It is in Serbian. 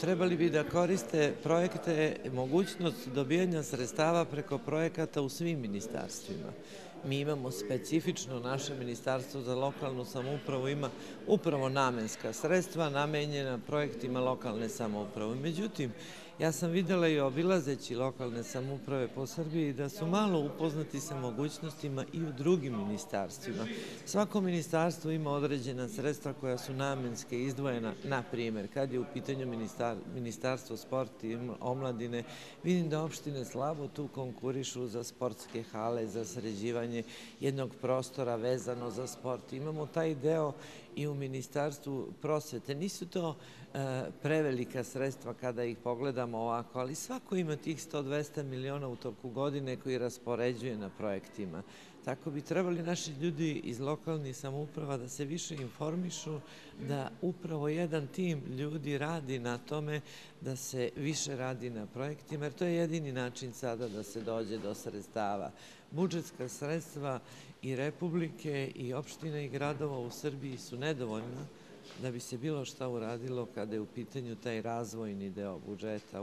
trebali bi da koriste projekte, mogućnost dobijanja sredstava preko projekata u svim ministarstvima. Mi imamo specifično, naše ministarstvo za lokalnu samoupravu ima upravo namenska sredstva namenjena projektima lokalne samouprave. Međutim, ja sam videla i obilazeći lokalne samouprave po Srbiji da su malo upoznati sa mogućnostima i u drugim ministarstvima. Svako ministarstvo ima određena sredstva koja su namenske izdvojena, na primer, kad je u pitanju ministarstvo sporta i omladine, vidim da opštine slabo tu konkurišu za sportske hale, za sređivanje jednog prostora vezano za sport. Imamo taj deo i u Ministarstvu prosvete. Nisu to e, prevelika sredstva kada ih pogledamo ovako, ali svako ima tih 100-200 miliona u toku godine koji raspoređuje na projektima. Tako bi trebali naši ljudi iz lokalnih samouprava da se više informišu, da upravo jedan tim ljudi radi na tome da se više radi na projektima, jer to je jedini način sada da se dođe do sredstava. Budžetska sredstva i Republike i opština i gradova u Srbiji su nedovoljna da bi se bilo šta uradilo kada je u pitanju taj razvojni deo budžeta.